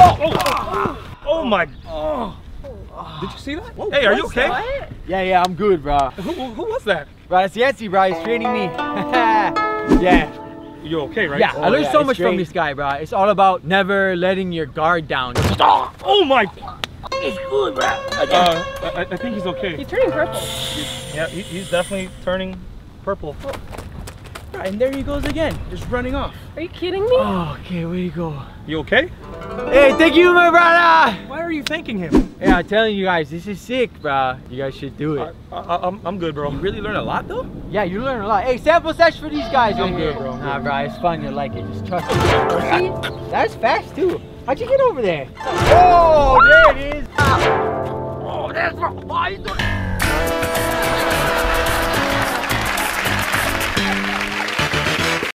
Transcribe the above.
Oh, oh my. Did you see that? hey, are you okay? What? Yeah, yeah, I'm good, bro. Who, who, who was that? Bro, it's Yancy, bro. He's training me. yeah. You okay, right? Yeah, Oh, I learned yeah, so it's much from this guy, bro. It's all about never letting your guard down. Oh my. He's good, bro. Uh, I, I think he's okay. He's turning purple. Yeah, he, he's definitely turning purple. And there he goes again, just running off. Are you kidding me? Oh, okay, where you go? You okay? Hey, thank you, my brother. Why are you thanking him? Yeah, I'm telling you guys, this is sick, bro. You guys should do it. I, I'm, I'm good, bro. You really learn a lot though? Yeah, you learn a lot. Hey, sample session for these guys I'm right good, here. bro. Nah, bro, it's fun. You like it. Just trust me. See? That's fast too. How'd you get over there? Oh, there it is. Oh, that's why.